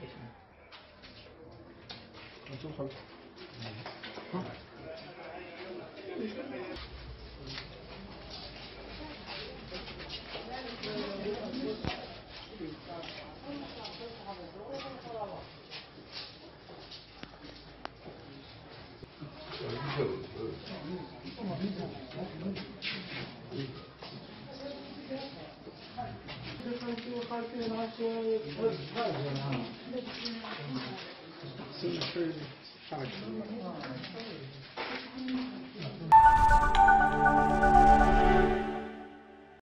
계시나 你就很吵。see through.